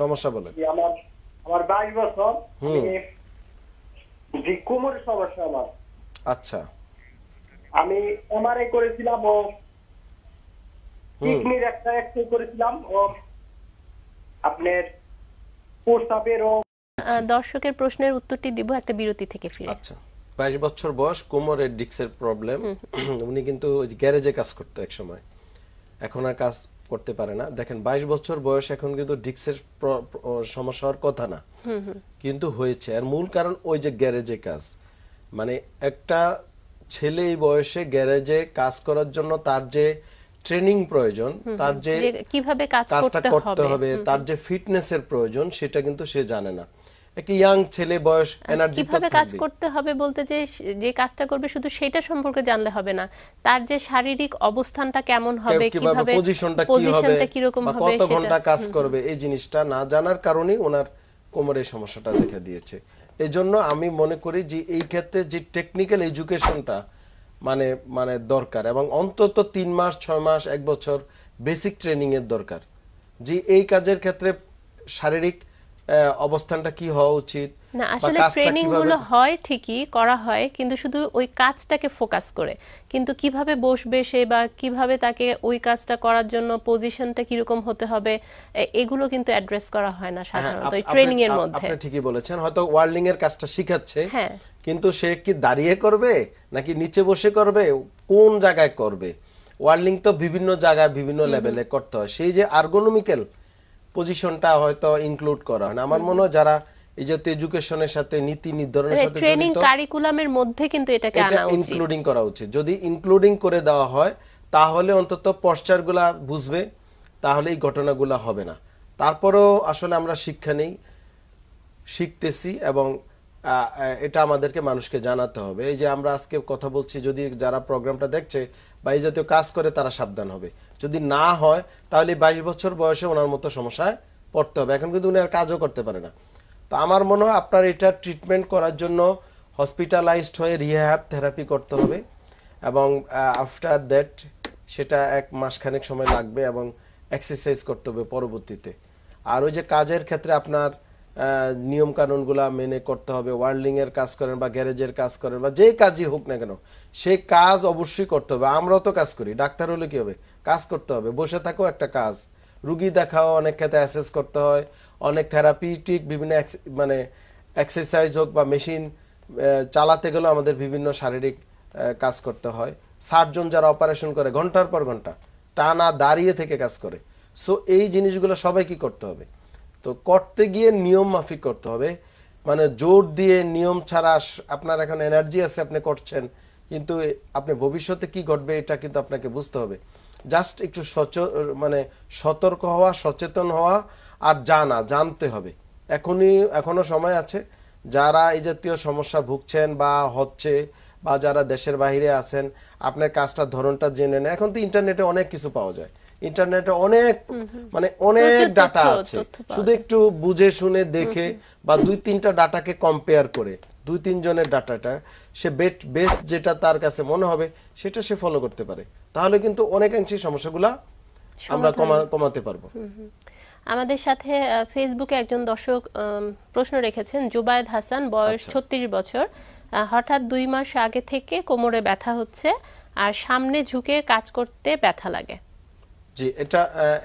সমস্যা বলেন। আমার আমার বাইশ বছর জি সমস্যা আমার। আচ্ছা। আমি এমআরআই করেছিলাম ও কিডনির একটা এক্সরে করেছিলাম ও আপনার প্রস্তাবের ও দর্শকের প্রশ্নের উত্তরটি দিব একটা বিরতি থেকে ফিরে। আচ্ছা। বাইশ বছর বয়স কোমরের ডিক্সের প্রবলেম উনি কিন্তু গ্যারেজে কাজ করতো এক সময় এখন আর কাজ করতে পারে না। দেখেন বাইশ বছর বয়স এখন কিন্তু ডিক্সের প্র- প্র- সমস্যা হওয়ার কথা না। কিন্তু হয়েছে। আর মূল কারণ ওই যে গ্যারেজে কাজ। মানে একটা ছেলে এই বয়সে গ্যারেজে কাজ করার জন্য তার যে ট্রেনিং প্রয়োজন তার যে কীভাবে কাজটা করতে হবে। তার যে ফিটনেসের প্রয়োজন সেটা কিন্তু সে জানে না। একটা ইয়াং ছেলে বয়স এনার্জি কীভাবে কাজ করতে হবে বলতে যে যে কাজটা করবে শুধু সেটা সম্পর্কে জানলে হবে না। তার যে শারীরিক অবস্থানটা কেমন হবে কীভাবে পজিশনটা কি হবে কীরকম হবে কত ঘণ্টা কাজ করবে এই জিনিসটা না জানার কারণেই ওনার কোমরের সমস্যাটা দেখা দিয়েছে। এই জন্য আমি মনে করি যে এই ক্ষেত্রে যে টেকনিক্যাল এডুকেশনটা মানে মানে দরকার এবং অন্তত তিন মাস ছয় মাস এক বছর বেসিক ট্রেনিং এর দরকার। যে এই কাজের ক্ষেত্রে শারীরিক অবস্থানটা কি হওয়া উচিত? না আসলে ট্রেনিংগুলো হয় ঠিকই করা হয় কিন্তু শুধু ওই কাজটাকে ফোকাস করে। কিন্তু কীভাবে বসবে সে বা কীভাবে তাকে ওই কাজটা করার জন্য পজিশনটা কীরকম হতে হবে এগুলো কিন্তু অ্যাড্রেস করা হয় না হ্যাঁ, সাধারণত ওই ট্রেনিং এর মধ্যে। আপনি ঠিকই বলেছেন হয়তো ওয়ার্ল্ডিং এর কাজটা শিখাচ্ছে হ্যাঁ। কিন্তু সে কি দাঁড়িয়ে করবে নাকি নিচে বসে করবে কোন জায়গায় করবে? ওয়ার্ল্ডিং তো বিভিন্ন জায়গায় বিভিন্ন লেভেলে করতে হয়। সেই যে আর্গোনমিক্যাল পজিশনটা হয়তো ইনক্লুড করা হয় না। আমার মনে হয় যারা এই জাতীয় এডুকেশনের সাথে নীতি নির্ধারণের সাথে ট্রেনিং কারিকুলামের মধ্যে কিন্তু এটাকে আনা উচিত। ইনক্লুডিং করা উচিত। যদি ইনক্লুডিং করে দেওয়া হয় তাহলে অন্তত পশ্চারগুলা বুঝবে তাহলে এই ঘটনাগুলো হবে না। তারপরেও আসলে আমরা শিক্ষা নেই শিখতেছি এবং এটা আমাদেরকে মানুষকে জানাতে হবে। এই যে আমরা আজকে কথা বলছি যদি যারা প্রোগ্রামটা দেখছে বা এই জাতীয় কাজ করে তারা সাবধান হবে। যদি না হয়, তাহলে বাইশ বছর বয়সে ওনার মতো সমস্যায় পড়তে হবে। এখন কিন্তু উনি আর কাজও করতে পারে না। তো আমার মনে হয় আপনার এটা ট্রিটমেন্ট করার জন্য হসপিটালাইজড হয়ে রিহ্যাব থেরাপি করতে হবে এবং আফটার দ্যাট সেটা এক মাসখানেক সময় লাগবে এবং এক্সারসাইজ করতে হবে পরবর্তীতে। আর ওই যে কাজের ক্ষেত্রে আপনার নিয়ম কানুনগুলা মেনে করতে হবে ওয়ার্ল্ডিং এর কাজ করেন বা গ্যারেজের কাজ করেন বা যে কাজই হোক না কেন সেই কাজ অবশ্যই করতে হবে। আমরাও তো কাজ করি, ডাক্তার হলে কি হবে? কাজ করতে হবে। বসে থাকাও একটা কাজ। রুগী দেখাও, অনেক ক্ষেত্রে অ্যাসেস করতে হয়। অনেক থেরাপিউটিক বিভিন্ন মানে এক্সারসাইজ হোক বা মেশিন চালাতে গেলেও আমাদের বিভিন্ন শারীরিক কাজ করতে হয়। সার্জন যারা অপারেশন করে, ঘণ্টার পর ঘণ্টা টানা দাঁড়িয়ে থেকে কাজ করে। সো এই জিনিসগুলো সবাই কি করতে হবে। তো করতে গিয়ে নিয়ম মাফিক করতে হবে। মানে জোর দিয়ে নিয়ম ছাড়া আপনার এখন এনার্জি আছে, আপনি করছেন। কিন্তু আপনি ভবিষ্যতে কি ঘটবে এটা কিন্তু আপনাকে বুঝতে হবে। জাস্ট একটু সচ মানে সতর্ক হওয়া, সচেতন হওয়া আর জানা, জানতে হবে। এখনই, এখনও সময় আছে। যারা এই জাতীয় সমস্যা ভুগছেন বা হচ্ছে বা যারা দেশের বাইরে আছেন, আপনার কাজটার ধরনটা জেনে নেন। এখন তো ইন্টারনেটে অনেক কিছু পাওয়া যায়। ইন্টারনেটে অনেক মানে অনেক ডাটা আছে। শুধু একটু বুঝে শুনে দেখে বা দুই তিনটা ডাটাকে কম্পেয়ার করে দুই তিনজনের ডাটাটা সে বেট বেস্ট যেটা তার কাছে মনে হবে সেটা সে ফলো করতে পারে। তাহলে কিন্তু অনেকাংশে সমস্যাগুলা আমরা কমাতে পারব। আমাদের সাথে ফেসবুকে একজন দর্শক প্রশ্ন রেখেছেন জুবায়েদ হাসান বয়স আচ্ছা। ছত্রিশ বছর। হঠাৎ দুই মাস আগে থেকে কোমরে ব্যথা হচ্ছে আর সামনে ঝুঁকে কাজ করতে ব্যথা লাগে। জি এটা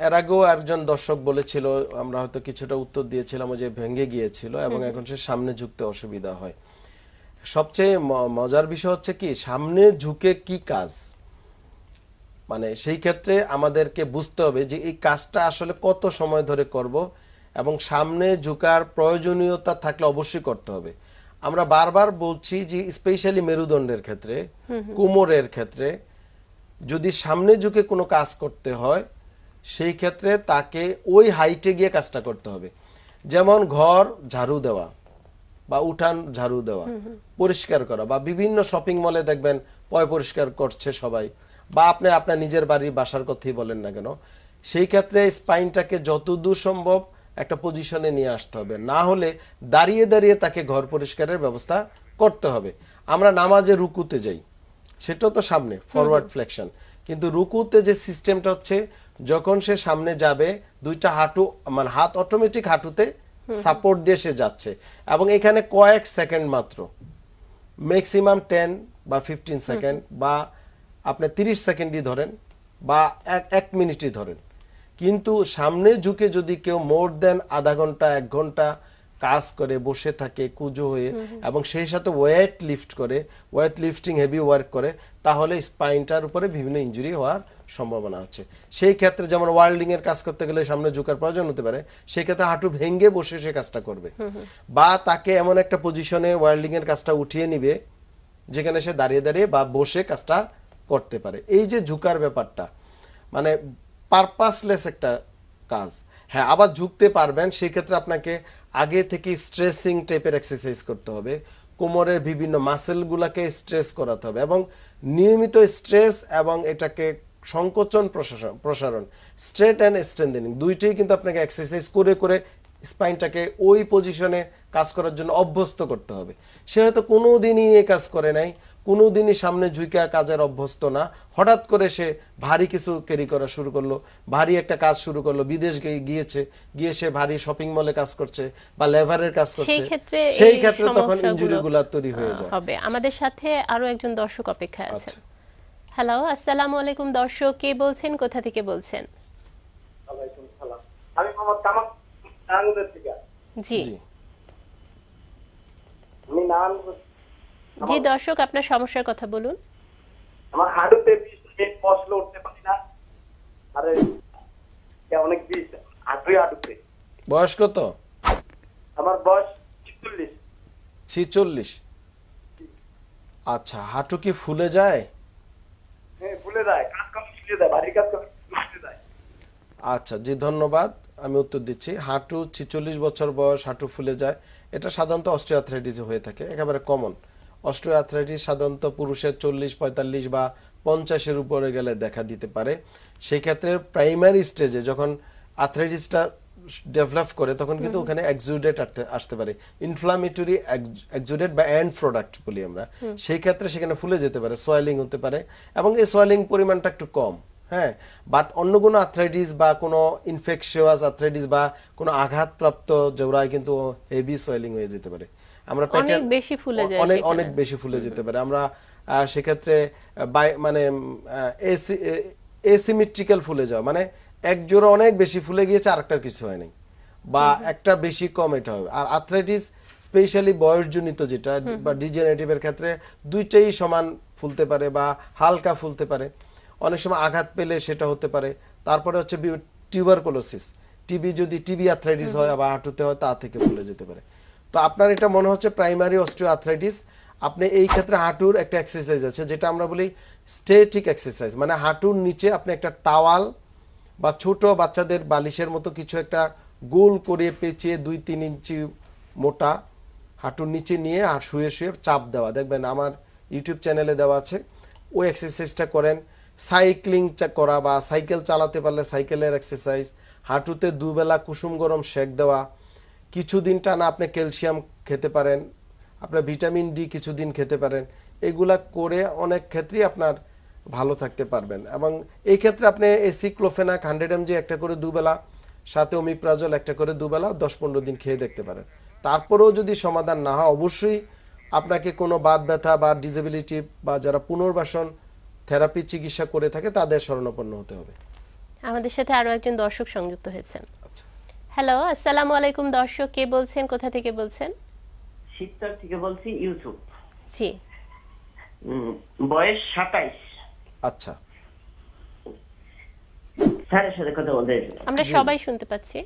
এর আগেও একজন দর্শক বলেছিল আমরা হয়তো কিছুটা উত্তর দিয়েছিলাম যে ভেঙে গিয়েছিল এবং এখন সে সামনে ঝুঁকতে অসুবিধা হয়। সবচেয়ে মজার বিষয় হচ্ছে কি সামনে ঝুঁকে কি কাজ? মানে সেই ক্ষেত্রে আমাদেরকে বুঝতে হবে যে এই কাজটা আসলে কত সময় ধরে করব এবং সামনে ঝুঁকার প্রয়োজনীয়তা থাকলে অবশ্যই করতে হবে। আমরা বারবার বলছি যে স্পেশালি মেরুদণ্ডের ক্ষেত্রে কোমরের ক্ষেত্রে যদি সামনে ঝুঁকে কোনো কাজ করতে হয় সেই ক্ষেত্রে তাকে ওই হাইটে গিয়ে কাজটা করতে হবে। যেমন ঘর ঝাড়ু দেওয়া বা উঠান ঝাড়ু দেওয়া পরিষ্কার করা বা বিভিন্ন শপিং মলে দেখবেন পয় পরিষ্কার করছে সবাই বা আপনি আপনার নিজের বাড়ির বাসার কথাই বলেন না কেন সেই ক্ষেত্রে স্পাইনটাকে যতদূর সম্ভব একটা পজিশনে নিয়ে আসতে হবে। না হলে দাঁড়িয়ে দাঁড়িয়ে তাকে ঘর পরিষ্কারের ব্যবস্থা করতে হবে। আমরা নামাজে রুকুতে যাই। সেটাও তো সামনে ফরওয়ার্ড ফ্লেকশন কিন্তু রুকুতে যে সিস্টেমটা হচ্ছে যখন সে সামনে যাবে দুইটা হাঁটু মানে হাত অটোমেটিক হাঁটুতে সাপোর্ট দিয়ে সে যাচ্ছে। এবং এখানে কয়েক সেকেন্ড মাত্র। ম্যাক্সিমাম টেন বা ফিফটিন সেকেন্ড বা আপনি তিরিশ সেকেন্ডই ধরেন বা এক এক মিনিটই ধরেন। কিন্তু সামনে ঝুঁকে যদি কেউ মোর দেন আধা ঘণ্টা এক ঘণ্টা কাজ করে বসে থাকে কুজো হয়ে এবং সেই সাথে ওয়েট লিফট করে ওয়েট লিফটিং হেভি ওয়ার্ক করে তাহলে স্পাইনটার উপরে বিভিন্ন ইনজুরি হওয়ার সম্ভাবনা আছে। সেই ক্ষেত্রে যেমন ওয়ার্ল্ডিং এর কাজ করতে গেলে সামনে ঝুঁকার প্রয়োজন হতে পারে সেই ক্ষেত্রে হাঁটু ভেঙে বসে সে কাজটা করবে। বা তাকে এমন একটা পজিশনে ওয়ার্ল্ডিং এর কাজটা উঠিয়ে নিবে যেখানে সে দাঁড়িয়ে দাঁড়িয়ে বা বসে কাজটা করতে পারে। এই যে ঝুঁকার ব্যাপারটা মানে পারপাসলেস একটা কাজ। হ্যাঁ আবার ঝুঁকতে পারবেন সেক্ষেত্রে আপনাকে আগে থেকে স্ট্রেসিং টাইপের এক্সারসাইজ করতে হবে। কোমরের বিভিন্ন মাসেলগুলোকে স্ট্রেস করাতে হবে এবং নিয়মিত স্ট্রেস এবং এটাকে সংকোচন প্রসারণ স্ট্রেট অ্যান্ড স্ট্রেন্থেনিং দুইটাই কিন্তু আপনাকে এক্সারসাইজ করে করে স্পাইনটাকে ওই পজিশনে কাজ করার জন্য অভ্যস্ত করতে হবে। সে হয়তো কোনো দিনই এ কাজ করে নাই কোনো দিনই সামনে ঝুঁকা কাজের অভ্যস্ত না। হঠাৎ করে সে ভারী কিছু ক্যারি করা শুরু করল। ভারী একটা কাজ শুরু করল। বিদেশ গিয়ে- গিয়েছে। গিয়ে সে ভারী শপিং মলে কাজ করছে বা লেভারের কাজ করছে। সেই ক্ষেত্রে তখন ইনজুরি গুলা তৈরি হয়ে যায়। হবে। আমাদের সাথে আরও একজন দর্শক অপেক্ষা আচ্ছা। হ্যালো আসসালামু আলাইকুম দর্শক। কে বলছেন? কোথা থেকে বলছেন? আমি মোহাম্মদ তামাক নারায়ণগঞ্জ থেকে। জি। জি। আমি নারায়ণগঞ্জ জি দর্শক আপনার সমস্যার কথা বলুন। আমার হাঁটুতে বিষ ফসল উঠতে পারি না। আরে অনেক বিষ হাঁটুই হাঁটুতে। বয়স কত? আমার বয়স চল্লিশ ছিচল্লিশ? আচ্ছা হাঁটু কি ফুলে যায়? হ্যাঁ ভুলে যায়। কাজ কাম ফুলে যায় বাড়ির কাজ ফুলে যায়। আচ্ছা জি ধন্যবাদ। আমি উত্তর দিচ্ছি হাঁটু ছিচল্লিশ বছর বয়স হাঁটু ফুলে যায়। এটা সাধারণত অস্ট্রিওআথ্রাইটিসে হয়ে থাকে একেবারে কমন। অস্ট্রিওআথ্রাইটিস সাধারণত পুরুষের চল্লিশ পঁয়তাল্লিশ বা পঞ্চাশের উপরে গেলে দেখা দিতে পারে। সেই ক্ষেত্রে প্রাইমারি স্টেজে যখন আথরাইটিসটা ডেভেলপ করে তখন কিন্তু ওখানে এক্সুডেট আসতে পারে। ইনফ্লামেটরি এক্সুডেট বা এন্ড প্রোডাক্ট বলি আমরা। সেই ক্ষেত্রে সেখানে ফুলে যেতে পারে সোয়েলিং হতে পারে এবং এই সোয়েলিং পরিমাণটা একটু কম হ্যাঁ? বাট অন্য কোনো আর্থ্রাইটিস বা কোনো ইনফেকশিয়াস আর্থ্রাইটিস বা কোনো আঘাতপ্রাপ্ত জোড়ায় কিন্তু হেভি সোয়েলিং হয়ে যেতে পারে। আমরা অনেক বেশি ফুলে যায় অনেক অনেক বেশি ফুলে যেতে পারে। আমরা সেক্ষেত্রে মানে এসিমেট্রিক্যাল ফুলে যাওয়া। মানে এক জোড়া অনেক বেশি ফুলে গিয়েছে আরেকটার কিছু হয় নাই বা একটা বেশি কম এটা হবে। আর আর্থ্রাইটিস স্পেশালি বয়সজনিত যেটা বা ডিজেনারেটিভের ক্ষেত্রে দুইটাই সমান ফুলতে পারে বা হালকা ফুলতে পারে। অনেক সময় আঘাত পেলে সেটা হতে পারে। তারপরে হচ্ছে টিউবারকুলোসিস টিবি যদি টিবি আর্থ্রাইটিস হয় বা হাঁটুতে হয় তা থেকে ফুলে যেতে পারে। তো আপনার এটা মনে হচ্ছে প্রাইমারি অস্টিও আপনি এই ক্ষেত্রে হাঁটুর একটা এক্সারসাইজ আছে, যেটা আমরা বলি স্টেটিক এক্সারসাইজ মানে হাঁটুর নিচে আপনি একটা টাওয়াল বা ছোট বাচ্চাদের বালিশের মতো কিছু একটা গোল করে পেঁচিয়ে দুই তিন ইঞ্চি মোটা হাঁটুর নিচে নিয়ে আর শুয়ে শুয়ে চাপ দেওয়া। দেখবেন আমার ইউটিউব চ্যানেলে দেওয়া আছে ওই এক্সারসাইজটা করেন। সাইক্লিং করা বা সাইকেল চালাতে পারলে সাইকেলের এক্সারসাইজ হাঁটুতে দুবেলা কুসুম গরম শেক দেওয়া কিছুদিন টানা আপনি ক্যালসিয়াম খেতে পারেন, আপনার ভিটামিন ডি কিছুদিন খেতে পারেন, এগুলা করে অনেক ক্ষেত্রেই আপনার ভালো থাকতে পারবেন। এবং এই ক্ষেত্রে আপনি এসিক্লোফেনাক হান্ড্রেড এমজি একটা করে দুবেলা, সাথে অমিপ্রাজল একটা করে দুবেলা দশ পনেরো দিন খেয়ে দেখতে পারেন। তারপরেও যদি সমাধান না হয়, অবশ্যই আপনাকে কোনো বাত ব্যথা বা ডিসেবিলিটি বা যারা পুনর্বাসন থেরাপি চিকিৎসা করে থাকে, তাদের শরণাপন্ন হতে হবে। আমাদের সাথে আরও একজন দর্শক সংযুক্ত হয়েছেন। হ্যালো আসসালামু আলাইকুম দর্শক কে বলছেন কোথা থেকে বলছেন? শিবচর থেকে বলছি ইউসুফ। জি। বয়স সাতাইশ। আচ্ছা। স্যারের সাথে কথা বলতে। আমরা সবাই শুনতে পাচ্ছি।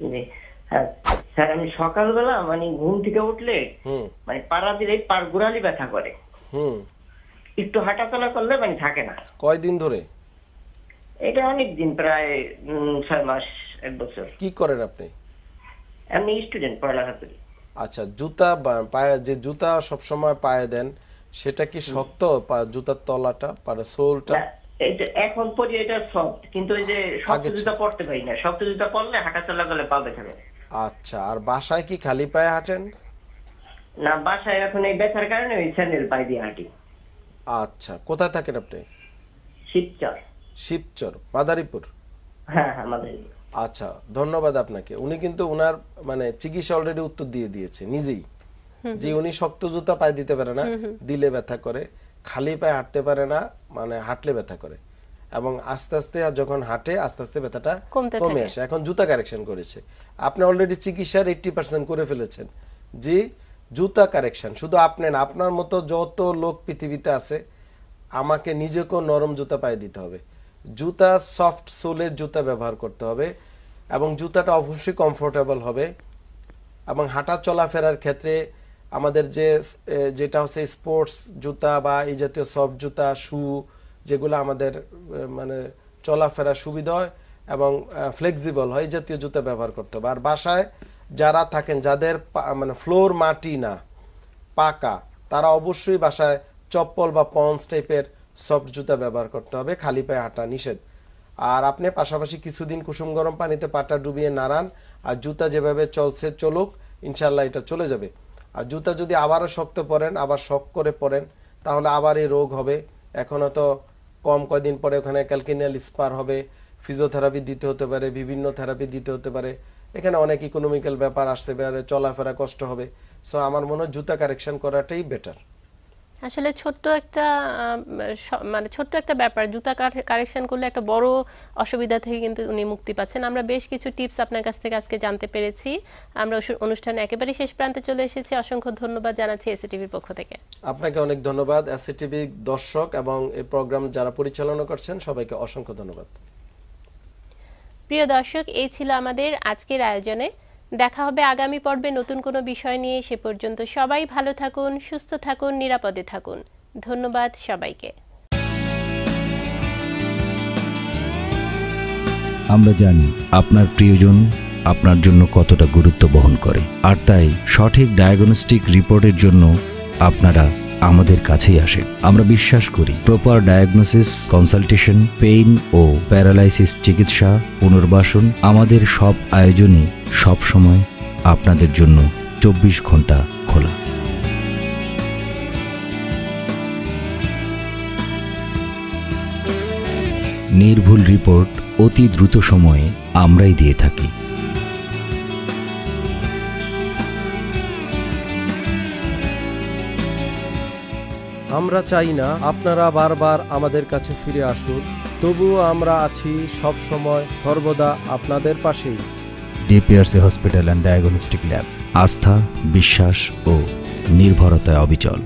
জি, হ্যাঁ স্যার আমি সকালবেলা মানে ঘুম থেকে উঠলে হুম। মানে পাড়া দিলে পার গোড়ালি ব্যথা করে। হুম। একটু হাঁটাচলা করলে মানে থাকে না। কয়দিন ধরে? এটা অনেক দিন প্রায় ছয় মাস এক বছর। কি করেন আপনি? আমি স্টুডেন্ট পড়ালেখা করি। আচ্ছা জুতা বা- পায়ে যে জুতা সবসময় পায়ে দেন সেটা কি শক্ত জুতার তলাটা মানে সোলটা? এখন পরি এটা সফট কিন্তু ওই যে শক্ত। জুতা পড়তে পারি না। শক্ত জুতা পরলে হাঁটাচলা করলে পা ব্যথা করে। আচ্ছা আর বাসায় কি খালি পায়ে হাঁটেন? না বাসায় এখন এই ব্যথার কারণে ওই স্যান্ডেল পায়ে দিয়ে হাঁটি। আচ্ছা কোথায় থাকেন আপনি? শিবচর। শিবচর মাদারীপুর? হ্যাঁ হ্যাঁ আমাদের আচ্ছা ধন্যবাদ আপনাকে। উনি কিন্তু উনার মানে চিকিৎসা অলরেডি উত্তর দিয়ে দিয়েছে নিজেই। যে উনি শক্ত জুতা পায়ে দিতে পারে না দিলে ব্যথা করে খালি পায়ে হাঁটতে পারে না মানে হাঁটলে ব্যথা করে। এবং আস্তে আস্তে যখন হাঁটে আস্তে আস্তে ব্যথাটা কমে আসে। এখন জুতা কারেকশন করেছে। আপনি অলরেডি চিকিৎসার এইটটি পার্সেন্ট করে ফেলেছেন। যে জুতা কারেকশন শুধু আপনি না আপনার মতো যত লোক পৃথিবীতে আছে আমাকে নিজেকেও নরম জুতা পায়ে দিতে হবে। জুতা সফট সোলের জুতা ব্যবহার করতে হবে এবং জুতাটা অবশ্যই কমফোর্টেবল হবে এবং হাঁটা চলাফেরার ক্ষেত্রে আমাদের যে যেটা হচ্ছে স্পোর্টস জুতা বা এই জাতীয় সফট জুতা শু যেগুলো আমাদের মানে চলাফেরা সুবিধা হয় এবং ফ্লেক্সিবল হয়, এই জাতীয় জুতা ব্যবহার করতে হবে। আর বাসায় যারা থাকেন, যাদের মানে ফ্লোর মাটি না, পাকা, তারা অবশ্যই বাসায় চপ্পল বা পন্স টাইপের সফট জুতা ব্যবহার করতে হবে, খালি পায়ে হাঁটা নিষেধ। আর আপনি পাশাপাশি কিছুদিন কুসুম গরম পানিতে পাটা ডুবিয়ে নাড়ান আর জুতা যেভাবে চলছে চলুক ইনশাল্লাহ এটা চলে যাবে। আর জুতা যদি আবারও শক্ত পরেন, আবার শক করে পরেন, তাহলে আবার এই রোগ হবে। এখনও তো কম কয়দিন পরে ওখানে ক্যালকিনিয়াল স্পার হবে, ফিজিওথেরাপি দিতে হতে পারে, বিভিন্ন থেরাপি দিতে হতে পারে। এখানে অনেক ইকোনমিক্যাল ব্যাপার আসতে পারে, চলাফেরা কষ্ট হবে। সো আমার মনে হয় জুতা কারেকশন করাটাই বেটার আসলে ছোট্ট একটা মানে ছোট্ট একটা ব্যাপার। জুতা কারেকশন করলে একটা বড় অসুবিধা থেকে কিন্তু উনি মুক্তি পাচ্ছেন। আমরা বেশ কিছু টিপস আপনার কাছ থেকে আজকে জানতে পেরেছি। আমরা অনুষ্ঠানে একেবারে শেষ প্রান্তে চলে এসেছি। অসংখ্য ধন্যবাদ জানাচ্ছি এসিটিভির পক্ষ থেকে। আপনাকে অনেক ধন্যবাদ। এসিটিভি দর্শক এবং এই প্রোগ্রাম যারা পরিচালনা করছেন সবাইকে অসংখ্য ধন্যবাদ। প্রিয় দর্শক এই ছিল আমাদের আজকের আয়োজনে। দেখা হবে আগামী পর্বে নতুন কোনো বিষয় নিয়ে। সে পর্যন্ত সবাই ভালো থাকুন, সুস্থ থাকুন, নিরাপদে থাকুন। ধন্যবাদ সবাইকে। আমরা জানি আপনার প্রিয়জন আপনার জন্য কতটা গুরুত্ব বহন করে। আর তাই সঠিক ডায়াগনস্টিক রিপোর্টের জন্য আপনারা আমাদের কাছেই আসে। আমরা বিশ্বাস করি প্রপার ডায়াগনোসিস কনসালটেশন পেইন ও প্যারালাইসিস চিকিৎসা, পুনর্বাসন আমাদের সব আয়োজনই সব সময় আপনাদের জন্য চব্বিশ ঘণ্টা খোলা। নির্ভুল রিপোর্ট অতি দ্রুত সময়ে আমরাই দিয়ে থাকি। আমরা চাই না আপনারা বারবার আমাদের কাছে ফিরে আসুন, তবুও আমরা আছি সব সময় সর্বদা আপনাদের পাশেই। DPRC hospital and diagnostic lab, আস্থা, বিশ্বাস ও নির্ভরতায় অবিচল।